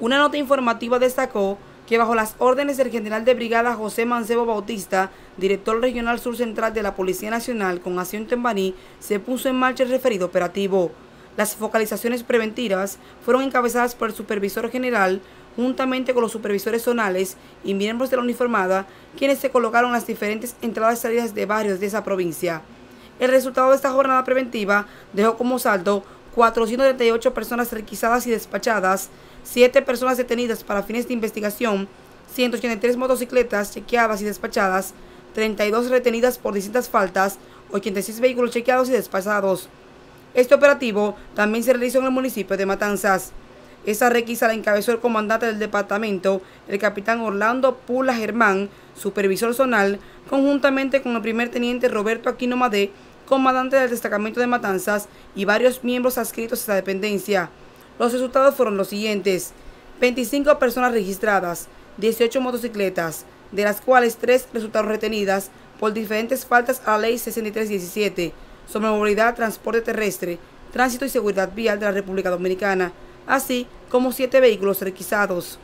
Una nota informativa destacó que bajo las órdenes del general de brigada José Mancebo Bautista, director regional sur central de la Policía Nacional con asiento en Baní, se puso en marcha el referido operativo. Las focalizaciones preventivas fueron encabezadas por el supervisor general juntamente con los supervisores zonales y miembros de la uniformada, quienes se colocaron las diferentes entradas y salidas de barrios de esa provincia. El resultado de esta jornada preventiva dejó como saldo 438 personas requisadas y despachadas, 7 personas detenidas para fines de investigación, 183 motocicletas chequeadas y despachadas, 32 retenidas por distintas faltas, 86 vehículos chequeados y despachados. Este operativo también se realizó en el municipio de Matanzas. Esa requisa la encabezó el comandante del departamento, el capitán Orlando Pula Germán, supervisor zonal, conjuntamente con el primer teniente Roberto Aquino Madé, comandante del destacamento de Matanzas y varios miembros adscritos a esta dependencia. Los resultados fueron los siguientes. 25 personas registradas, 18 motocicletas, de las cuales 3 resultaron retenidas por diferentes faltas a la ley 6317 sobre movilidad, transporte terrestre, tránsito y seguridad vial de la República Dominicana, así como siete vehículos requisados.